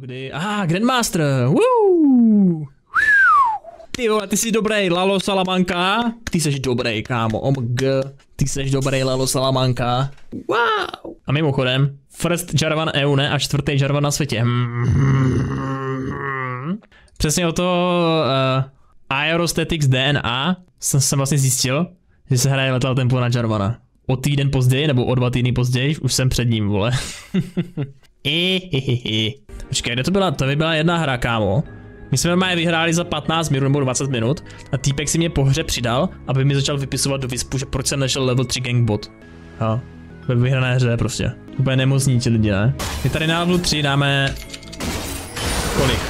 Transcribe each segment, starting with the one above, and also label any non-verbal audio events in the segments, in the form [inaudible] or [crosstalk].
Kdy, ah, Grandmaster, woo! Ty vole, ty jsi dobrý, Lalo Salamanka. Ty jsi dobrý, kámo, omg. Ty jsi dobrý, Lalo Salamanka. Wow. A mimochodem, first Jarvan EU, ne? A čtvrtý Jarvan na světě. Přesně o to uh, Aerostatics DNA jsem, jsem vlastně zjistil, že se hraje letal tempo na Jarvana. O týden později, nebo o dva týdny později, už jsem před ním, vole. [laughs] Počkej, kde to byla? To by byla jedna hra, kámo. My jsme normálně vyhráli za 15 minut nebo 20 minut a týpek si mě po hře přidal, aby mi začal vypisovat do vyspu, že proč jsem nešel level 3 gangbot. Jo. Ve vyhrané hře prostě. Úplně nemocní ti lidi, ne? My tady na level 3 dáme... Kolik?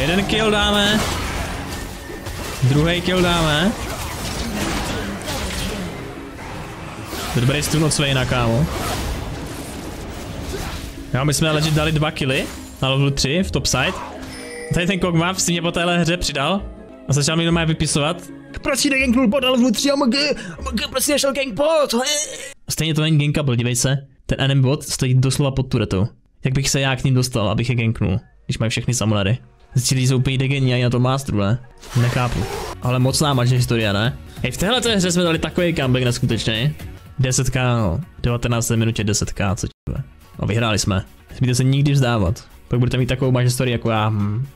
Jeden kill dáme. Druhý kill dáme. Dobrý stun od Svejna, kámo. Jo, my jsme legit dali dva killy na level 3 v topside. Tady ten Kogmap si mě po téhle hře přidal a začal mi normálně vypisovat. Proč jsi ganknul pod level 3, OMG, OMG, proč jsi nešel gank pod? Stejně to není gankable, dívej se. Ten enemy bot stojí doslova pod turetou. Jak bych se já k ním dostal, abych je ganknul, když mají všechny samonary. Zjistili, že jsou úplně degení a na to masteru, ne? Nechápu. Ale mocná mač historie, ne? Hej, v téhle hře jsme dali takový comeback neskutečný. 10k, no. 19. minutě 10k, co ti No vyhráli jsme. Nesmíte se nikdy vzdávat. Pak budete mít takovou mač historii jako já. Hm.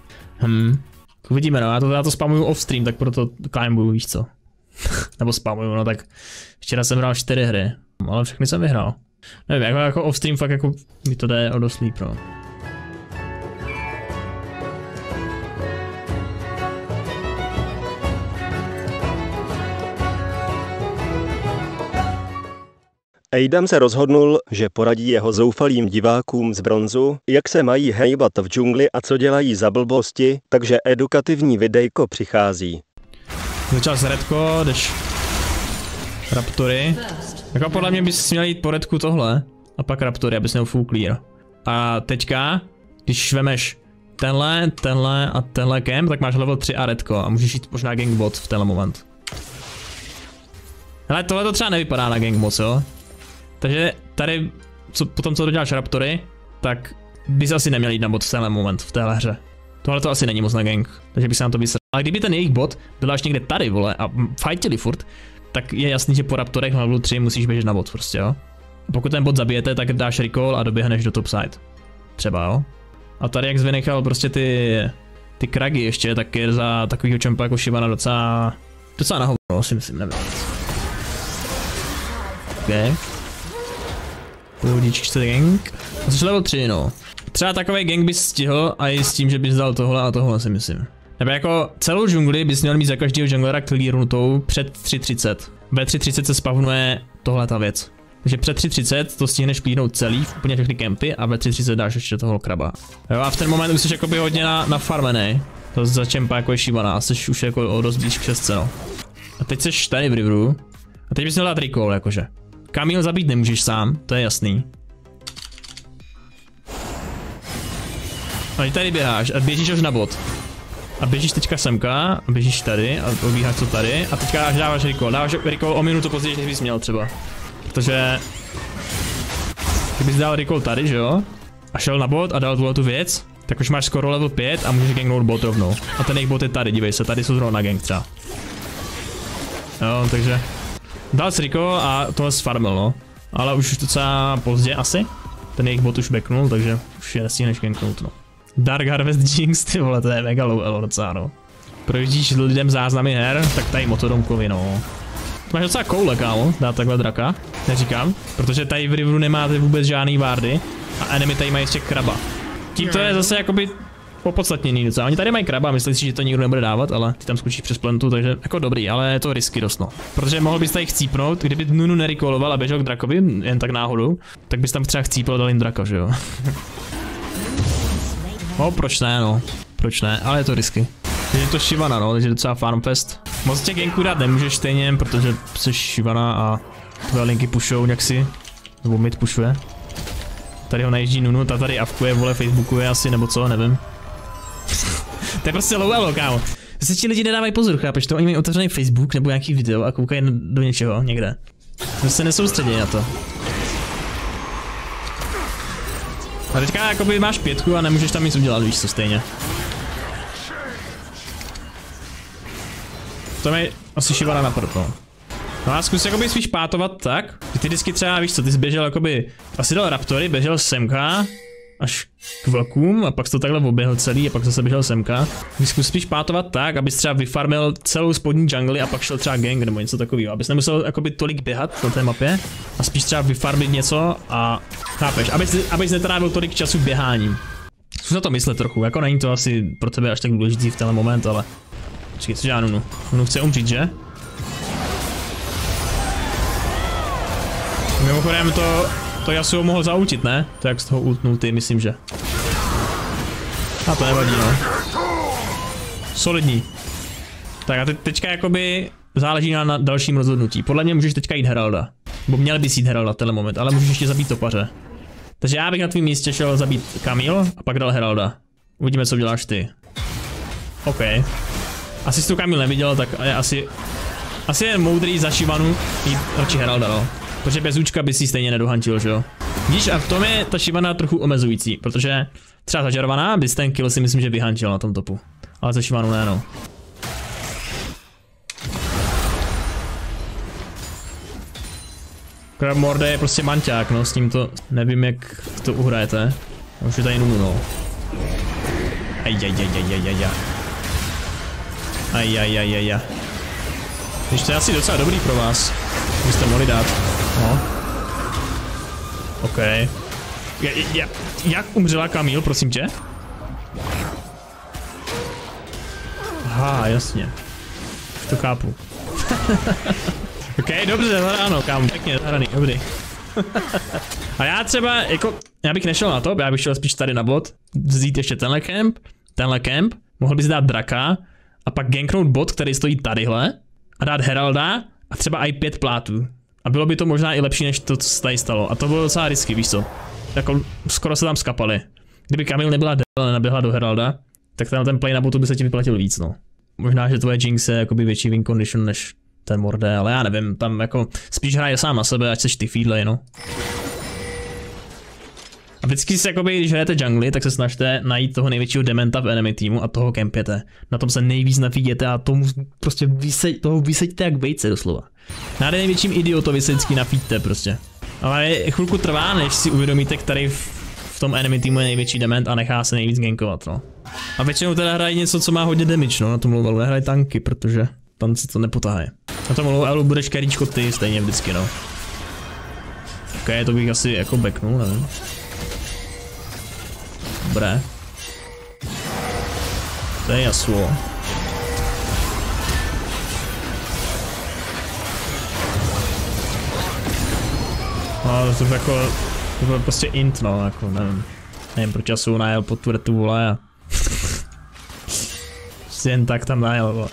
Hm. Uvidíme, no. Já to, já to spamuju off stream, tak proto climbuju, víš co. [laughs] Nebo spamuju, no tak. Včera jsem hrál 4 hry. Ale všechny jsem vyhrál. Nevím, jako, jako off stream fakt jako mi to jde o dost líp, no. Aidam se rozhodnul, že poradí jeho zoufalým divákům z bronzu, jak se mají hejbat v džungli a co dělají za blbosti, takže edukativní videjko přichází. Začal s Redko, jdeš Raptory. Jako podle mě bys měl jít po Redku tohle. A pak Raptory, abys měl full clear. A teďka, když vemeš tenhle, tenhle a tenhle camp, tak máš level 3 a Redko a můžeš jít možná gangbot v tenhle moment. Hele, tohle to třeba nevypadá na gangbot, jo? Takže tady, co, potom co doděláš Raptory, tak bys asi neměl jít na bot v tenhle moment, v téhle hře. Tohle to asi není moc na gang, takže by se nám to vysral. Ale kdyby ten jejich bot byl až někde tady, vole, a fightili furt, tak je jasný, že po Raptorech na level 3 musíš běžet na bot prostě, jo. Pokud ten bot zabijete, tak dáš recall a doběhneš do topside. Třeba, jo. A tady jak vynechal prostě ty, ty kragy ještě, tak je za takovýho čempa jako Shivana docela, docela na hovno, si myslím, nevím. Okay. Pohodičky gang. A což level 3, no. Třeba takový gang bys stihl a i s tím, že bys dal tohle a tohle si myslím. Nebo jako celou džungli bys měl mít za každého junglera clearnutou před 3.30. Ve 3.30 se spavnuje tohle ta věc. Takže před 3.30 to stihneš klínout celý, úplně všechny kempy a ve 3.30 dáš ještě toho kraba. Jo a v ten moment už jsi jakoby hodně na, na farmenej. To za čempa jako je šívaná jsi už jako dost blíž k šestce, no. A teď jsi tady v riveru. A teď bys měl dát recall jakože. Kamil zabít nemůžeš sám, to je jasný. A tady běháš a běžíš až na bod. A běžíš teďka semka, a běžíš tady a obíháš to tady a teďka až dáváš recall. Dáváš recall o minutu později, než bys měl třeba. Protože... Kdybys dal recall tady, že jo? A šel na bot a dal tuhle tu věc, tak už máš skoro level 5 a můžeš gangnout bot rovnou. A ten jejich bot je tady, dívej se, tady jsou zrovna na gang třeba. Jo, takže Dal Rico a tohle sfarmil, no. Ale už docela pozdě asi. Ten jejich bot už backnul, takže už je nestihneš ganknout, no. Dark Harvest [laughs] Jinx, ty vole, to je mega low elo docela, no. Projíždíš lidem záznamy her, tak tady motodomkovi, no. Máš docela koule, kámo, dát takhle draka, neříkám, protože tady v Riveru nemáte vůbec žádný vardy a enemy tady mají ještě kraba. Tím to je zase jakoby opodstatněný docela. Oni tady mají kraba, myslí si, že to nikdo nebude dávat, ale ty tam skočíš přes plentu, takže jako dobrý, ale je to risky dost no. Protože mohl bys tady chcípnout, kdyby Nunu nerikoloval a běžel k drakovi, jen tak náhodou, tak bys tam třeba chcípl dal jim draka, že jo. [laughs] no, proč ne, no. Proč ne, ale je to risky. Je to Shivana, no, takže docela farmfest. Moc tě ganků dát nemůžeš stejně, protože jsi Shivana a tvoje linky pušou nějak si, nebo mid pušuje. Tady ho najíždí Nunu, ta tady avkuje, vole, Facebookuje asi, nebo co, nevím. [laughs] to je prostě low level, kámo. Se ti lidi nedávají pozor, chápeš to? Oni mají otevřený Facebook nebo nějaký video a koukají do něčeho někde. To se nesoustředí na to. A teďka jakoby máš pětku a nemůžeš tam nic udělat, víš co stejně. To mi asi šivara na proto. No a zkus jakoby spíš pátovat tak, ty disky třeba, víš co, ty jsi běžel jakoby, asi dal raptory, běžel semka, až k vlkům a pak to takhle oběhl celý a pak zase běžel semka. Zkus spíš pátovat tak, abys třeba vyfarmil celou spodní jungle a pak šel třeba gang nebo něco takového, abys nemusel jakoby tolik běhat na té mapě a spíš třeba vyfarmit něco a chápeš, abys, abys netrávil tolik času běháním. Zkus na to myslet trochu, jako není to asi pro tebe až tak důležitý v tenhle moment, ale... Počkej, co dělá Nunu? Nunu chce umřít, že? Mimochodem to, to Yasuo mohl zautit, ne? To jak z toho ultnul ty, myslím, že. A to nevadí, no. Solidní. Tak a te teďka jakoby záleží na, na dalším rozhodnutí. Podle mě můžeš teďka jít Heralda. Bo měl bys jít Heralda tenhle moment, ale můžeš ještě zabít topaře. Takže já bych na tvém místě šel zabít Kamil a pak dal Heralda. Uvidíme, co děláš ty. OK. Asi jsi tu Kamil neviděl, tak je asi... Asi je moudrý za Shivanu jít radši Heralda, no. Protože bez účka by si stejně nedohantil, že jo? Víš, a v tom je ta Shivana trochu omezující, protože třeba začarovaná bys ten kill si myslím, že vyhantil na tom topu. Ale za Shivanu ne, no. Krab Morde je prostě manťák, no, s tím to nevím, jak to uhrajete. Už je tady Nunu, no. Ajajajajajajaj. Ajajajajajaj. Když to je asi docela dobrý pro vás. Byste mohli dát. No. OK. Ja, ja, jak umřela Kamil, prosím tě? Aha, jasně. Už to chápu. [laughs] OK, dobře, zahráno, kámo, pěkně zahraný, dobrý. [laughs] A já třeba, jako, já bych nešel na to, já bych šel spíš tady na bot, vzít ještě tenhle kemp, tenhle kemp, mohl bys dát draka, a pak ganknout bot, který stojí tadyhle, a dát Heralda, a třeba i pět plátů. A bylo by to možná i lepší, než to, co se tady stalo. A to bylo docela risky, víš co? Jako, skoro se tam skapali. Kdyby Kamil nebyla del, naběhla do Heralda, tak ten, ten play na botu by se ti vyplatil víc, no. Možná, že tvoje Jinx je jakoby větší win condition než ten Morde, ale já nevím, tam jako spíš hraje sám na sebe, ať seš ty feedlej, no. A vždycky se jakoby, když hrajete jungly, tak se snažte najít toho největšího dementa v enemy týmu a toho kempěte. Na tom se nejvíc nafíděte a tomu prostě vyseď, toho vyseďte jak vejce doslova. Na největším idiotovi se vždycky nafíďte prostě. Ale chvilku trvá, než si uvědomíte, který v, v tom enemy týmu je největší dement a nechá se nejvíc gankovat, no. A většinou teda hrají něco, co má hodně damage, no, na tom low nehrají tanky, protože tam si to nepotahají. Na tom low elu budeš caríčko ty stejně vždycky, no. Ok, to bych asi jako backnul, nevím. Dobré. To je Yasuo. No, to jako, to bylo prostě int, no, jako, nevím. Nevím, proč Yasuo najel pod tu vole a... prostě jen tak tam najel, vole.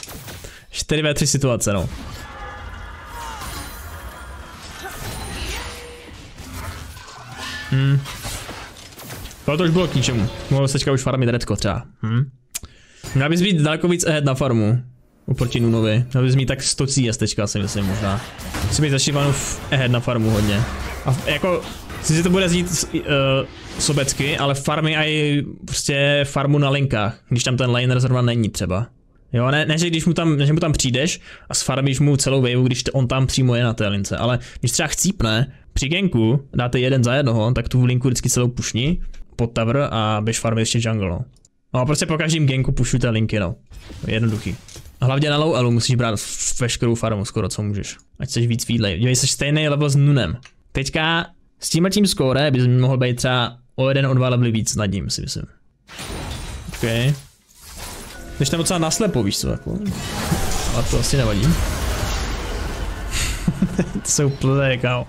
4v3 situace, no. Hmm. Ale to už bylo k ničemu. Mohl se teďka už farmit redko třeba. Hm? Měl bys být daleko víc ahead na farmu. Oproti Nunovi. Měl bys mít tak 100 CS teďka si myslím možná. Musí být zašívanou v ahead na farmu hodně. A jako, si to bude znít uh, sobecky, ale farmy aj prostě farmu na linkách, když tam ten laner zrovna není třeba. Jo, ne, ne, že když mu tam, ne, že mu tam přijdeš a sfarmíš mu celou wave, když on tam přímo je na té lince, ale když třeba chcípne, při genku dáte jeden za jednoho, tak tu linku vždycky celou pušni pod tower a běž farmy ještě jungle, no. No a prostě po každém genku pušujte linky, no. Jednoduchý. Hlavně na low elu musíš brát veškerou farmu skoro, co můžeš. Ať jsi víc feedlej. Dívej, jsi stejný level s Nunem. Teďka s tím tím skóre bys mohl být třeba o jeden, o dva levely víc nad ním, si myslím. OK. Když tam docela naslepo, víš co, jako. Ale to asi nevadí. [laughs] to jsou plné, kámo.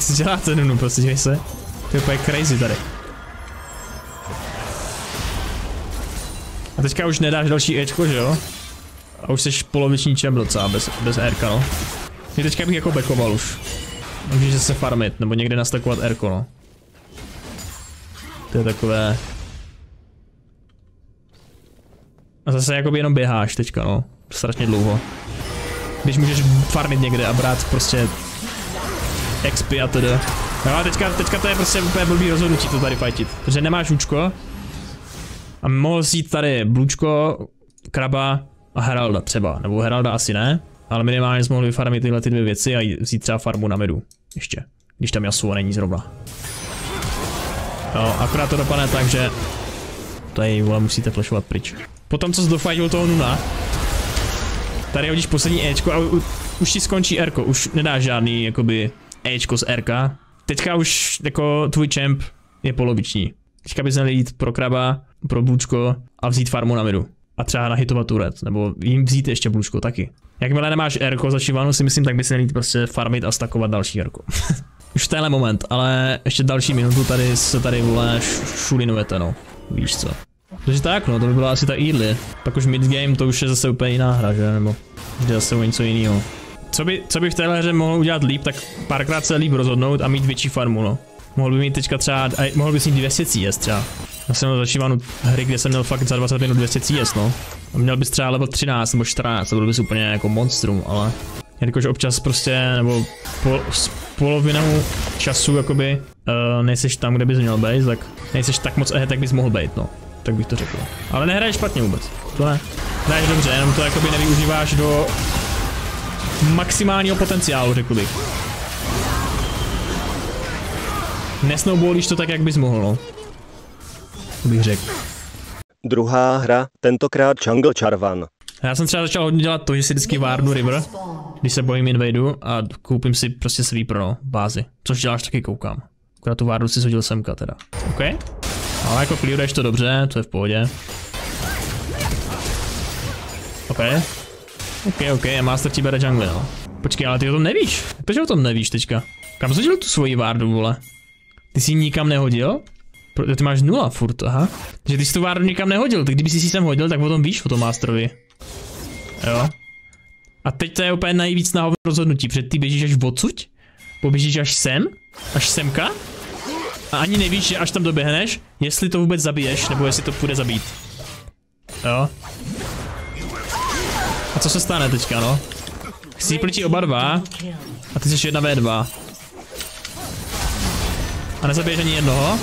Si děláte, Nunu, prostě dívej se. To je úplně crazy tady. A teďka už nedáš další Ečko, že jo? A už jsi poloviční čem docela, bez, bez Rka, no. Mě teďka bych jako backoval už. Můžeš se farmit, nebo někde nastakovat Rko, no. To je takové... A zase jakoby jenom běháš teďka, no. Strašně dlouho. Když můžeš farmit někde a brát prostě XP a td. No ale teďka, teďka to je prostě úplně blbý rozhodnutí to tady fightit. Protože nemáš účko. A mohl jít tady Blučko, Kraba a Heralda třeba. Nebo Heralda asi ne. Ale minimálně jsme mohli vyfarmit tyhle ty dvě věci a vzít třeba farmu na medu. Ještě. Když tam Yasuo není zrovna. No, akorát to dopadne tak, že tady vole musíte flashovat pryč. Potom co zdofajil toho Nuna, tady hodíš poslední Ečko a u, už ti skončí Rko, už nedáš žádný jakoby Ečko z RK. Teďka už jako tvůj champ je poloviční. Teďka bys měl jít pro kraba, pro blučko a vzít farmu na midu. A třeba nahitovat turec, nebo jim vzít ještě blučko taky. Jakmile nemáš Rko za Shivanu si myslím, tak bys měl jít prostě farmit a stakovat další Rko. [laughs] už v tenhle moment, ale ještě další minutu tady se tady vole šulinujete no. Víš co. Takže tak no, to by byla asi ta Early. Pak už mid-game to už je zase úplně jiná hra, že? Nebo jde zase o něco jiného. Co by, co by v téhle hře mohl udělat líp, tak párkrát se líp rozhodnout a mít větší farmu, no. Mohl by mít teďka třeba, a mohl bys mít 200 CS třeba. Já jsem začíval hry, kde jsem měl fakt za 20 minut 200 CS, no. A měl bys třeba level 13 nebo 14, to byl bys úplně jako monstrum, ale jelikož občas prostě, nebo po, s polovinou času jakoby uh, nejseš tam, kde bys měl být, tak nejseš tak moc ahead, jak bys mohl být, no. Tak bych to řekl. Ale nehraješ špatně vůbec, to ne. Hraješ dobře, jenom to jakoby nevyužíváš do maximálního potenciálu, řekl bych. Nesnowballíš to tak, jak bys mohl, no. To bych řekl. Druhá hra, tentokrát Jungle Charvan. Já jsem třeba začal hodně dělat to, že si vždycky várnu river, když se bojím invadu a koupím si prostě sweeper, no, bázi. Což děláš taky koukám. Akorát tu várnu si shodil semka teda. OK. Ale jako clearuješ to dobře, to je v pohodě. OK. OK, OK, a Master ti bere jungle, no. Počkej, ale ty o tom nevíš. Proč o tom nevíš teďka? Kam jsi tu svoji várdu, vole? Ty jsi ji nikam nehodil? Ty máš nula furt, aha. Takže ty jsi tu várdu nikam nehodil, tak kdyby jsi si sem hodil, tak o tom víš o tom Masterovi. Jo. A teď to je úplně nejvíc na rozhodnutí, protože ty běžíš až odsuť, poběžíš až sem, až semka a ani nevíš, že až tam doběhneš, jestli to vůbec zabiješ, nebo jestli to půjde zabít. Jo. A co se stane teďka, no? Chcípli oba dva a ty jsi jedna v2. A nezabiješ ani jednoho?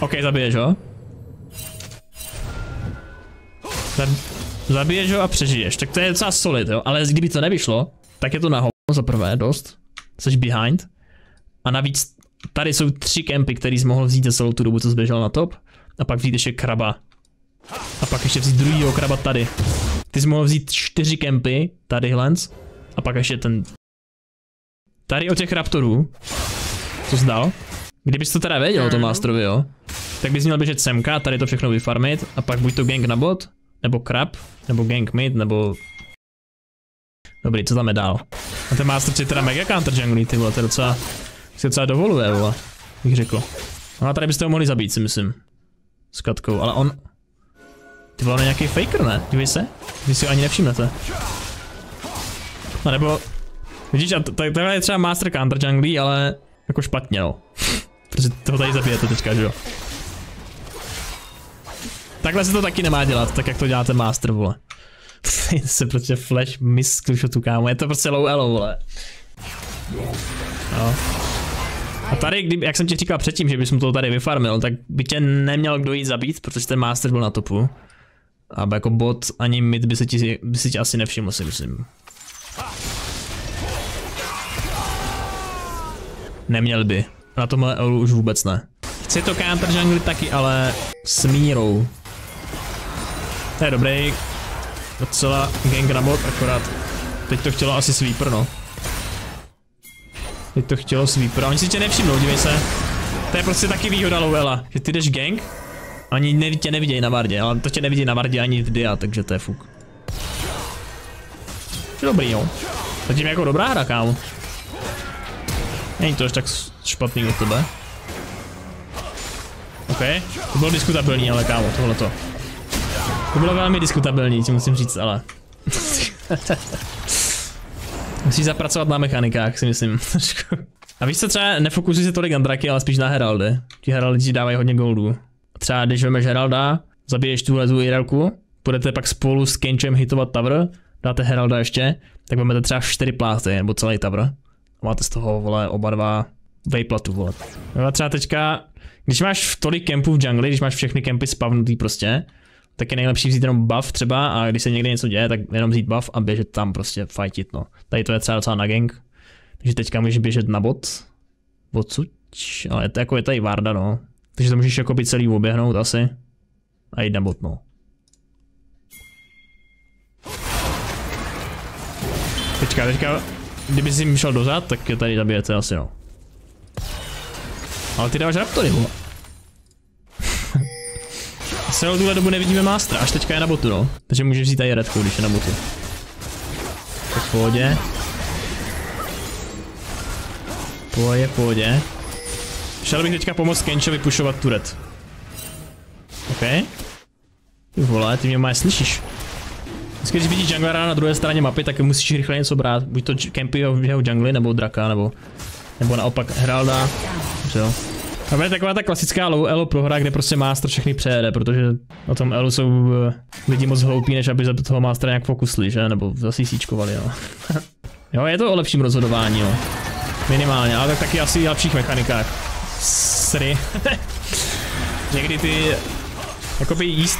OK, zabiješ ho. Zab zabiješ ho a přežiješ, tak to je docela solid, jo? Ale kdyby to nevyšlo, tak je to na za prvé dost. Jsi behind. A navíc tady jsou tři kempy, který jsi mohl vzít za celou tu dobu, co jsi běžel na top. A pak vzít ještě kraba. A pak ještě vzít druhýho kraba tady. Ty jsi mohl vzít čtyři kempy, tady Lens. A pak ještě ten... Tady o těch raptorů. Co jsi dal? Kdybys to teda věděl o tom Masterovi, jo? Tak bys měl běžet semka, tady to všechno vyfarmit a pak buď to gang na bot, nebo krab, nebo gang mid, nebo... Dobrý, co tam je dál? A ten Master je teda mega counter jungle, ty vole, to je docela si docela dovoluje, vole, bych řekl. No a tady byste ho mohli zabít, si myslím. S katkou, ale on... Ty vole, nějaký faker, ne? Dívej se. Vy si ani nevšimnete. No nebo... Vidíš, a je třeba Master Counter Jungle, ale jako špatně, no. [laughs] Protože toho tady zabijete teďka, že jo. Takhle se to taky nemá dělat, tak jak to děláte Master, vole. [laughs] se prostě flash miss tu kámo, je to prostě low elo, vole. No. A tady, kdy, jak jsem ti říkal předtím, že bys mu to tady vyfarmil, tak by tě neměl kdo jít zabít, protože ten master byl na topu. A jako bot ani mid by se ti, by se ti asi nevšiml, si myslím. Neměl by. Na tomhle eulu už vůbec ne. Chci to counter jungle taky, ale s mírou. To je dobrý. Docela gang na bot, akorát teď to chtělo asi sweeper, no. Teď to chtělo sweeper, oni si tě nevšimnou, dívej se. To je prostě taky výhoda Lowella, že ty jdeš gang, oni neví, tě nevidějí na Vardě, ale to tě nevidí na Vardě ani v dia, takže to je fuk. Dobrý jo. Zatím jako dobrá hra, kámo. Není to až tak špatný od tebe. OK, to bylo diskutabilní, ale kámo, tohleto. To bylo velmi diskutabilní, ti musím říct, ale. [laughs] Musíš zapracovat na mechanikách, si myslím. [laughs] A víš co, třeba nefokusuj se tolik na draky, ale spíš na Heraldy. Ti Heraldi dávají hodně goldů. Třeba když vemeš Heralda, zabiješ tuhle tu Irelku, budete pak spolu s Kenchem hitovat tower, dáte Heralda ještě, tak máte třeba 4 pláty nebo celý tabr. A máte z toho, vole, oba dva vejplatu, vole. No třeba teďka, když máš tolik kempů v jungli, když máš všechny kempy spavnutý prostě, tak je nejlepší vzít jenom buff třeba a když se někde něco děje, tak jenom vzít buff a běžet tam prostě fightit, no. Tady to je třeba docela na gang, takže teďka můžeš běžet na bot, odsud, ale je to jako je tady Varda, no. Takže to můžeš jako by celý oběhnout asi a jít na bot, no. Teďka, teďka, kdyby si jim šel dozad, tak je tady zabijete asi, no. Ale ty dáváš raptory, vole. [laughs] Celou tuhle dobu nevidíme Mástra, až teďka je na botu, no. Takže můžeš vzít tady redku, když je na botu. Tak v pohodě. Pohodě, pohodě. Šel bych teďka pomoct Kenčovi pušovat turet. OK. Ty vole, ty mě má slyšíš. Vždycky, když vidíš junglera na druhé straně mapy, tak musíš rychle něco brát. Buď to kempy v jeho jungli, nebo draka, nebo, nebo naopak Heralda. Jo. A bude taková ta klasická low elo prohra, kde prostě master všechny přejede, protože na tom elu jsou uh, lidi moc hloupí, než aby za toho mastera nějak fokusli, že? Nebo zase síčkovali, jo. [laughs] jo, je to o lepším rozhodování, jo. Minimálně, ale tak taky asi v lepších mechanikách. Sry. [laughs] Někdy ty jakoby jíst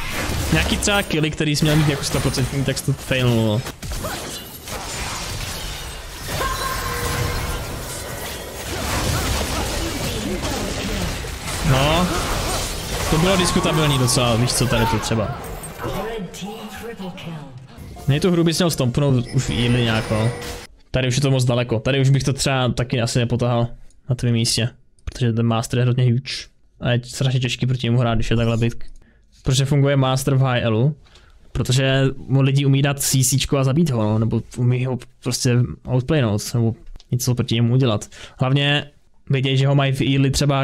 nějaký třeba killy, který jsi měl mít jako 100% tak to failnul. No, to bylo diskutabilní docela, víš co tady to třeba. Mě hru bys měl stompnout už jinde nějak, no. Tady už je to moc daleko, tady už bych to třeba taky asi nepotahal na tvém místě. Protože ten master je hodně huge. A je strašně těžký proti němu hrát, když je takhle byt. Protože funguje master v high elu. Protože mu lidi umí dát CC a zabít ho, no, nebo umí ho prostě outplaynout, nebo něco proti němu udělat. Hlavně vědějí, že ho mají v early třeba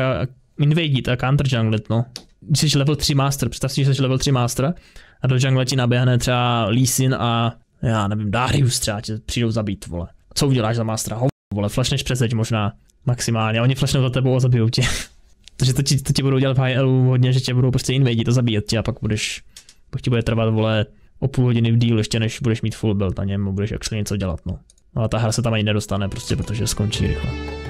invadit a counter junglet, no. Když jsi level 3 master, představ si, že jsi level 3 master a do jungle ti naběhne třeba Lee Sin a já nevím, Darius třeba tě přijdou zabít, vole. Co uděláš za mastera? Ho, vole, flashneš přes možná maximálně, oni flashnou za tebou a zabijou tě. [laughs] Takže to ti, to ti budou dělat v high hodně, že tě budou prostě invadit a zabíjet tě a pak budeš, pak ti bude trvat, vole, o půl hodiny v díl ještě než budeš mít full build na něm a budeš actually něco dělat, no. no. a ta hra se tam ani nedostane prostě, protože skončí rychle.